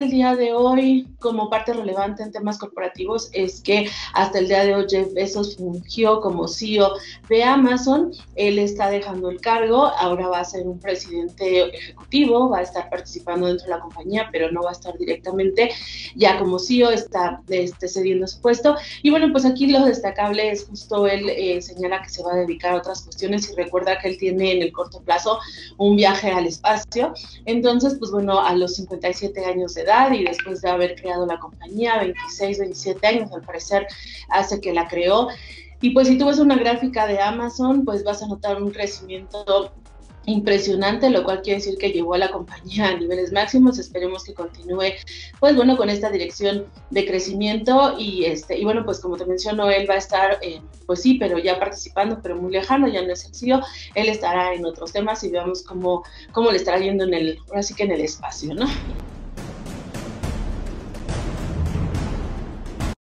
el día de hoy como parte relevante en temas corporativos es que hasta el día de hoy Jeff Bezos fungió como CEO de Amazon. Él está dejando el cargo, ahora va a ser un presidente ejecutivo, va a estar participando dentro de la compañía, pero no va a estar directamente ya como CEO, está este, cediendo su puesto. Y bueno, pues aquí lo destacable es justo él eh, señala que se va a dedicar a otras cuestiones y recuerda que él tiene en el corto plazo un viaje al espacio. Entonces, pues bueno, a los 57 años de y después de haber creado la compañía, 26, 27 años al parecer hace que la creó. Y pues si tú ves una gráfica de Amazon, pues vas a notar un crecimiento impresionante, lo cual quiere decir que llevó a la compañía a niveles máximos. Esperemos que continúe, pues bueno, con esta dirección de crecimiento y este y bueno, pues como te menciono, él va a estar, eh, pues sí, pero ya participando, pero muy lejano, ya no es el CEO, él estará en otros temas y veamos cómo cómo le estará yendo en el, ahora sí que en el espacio, ¿no?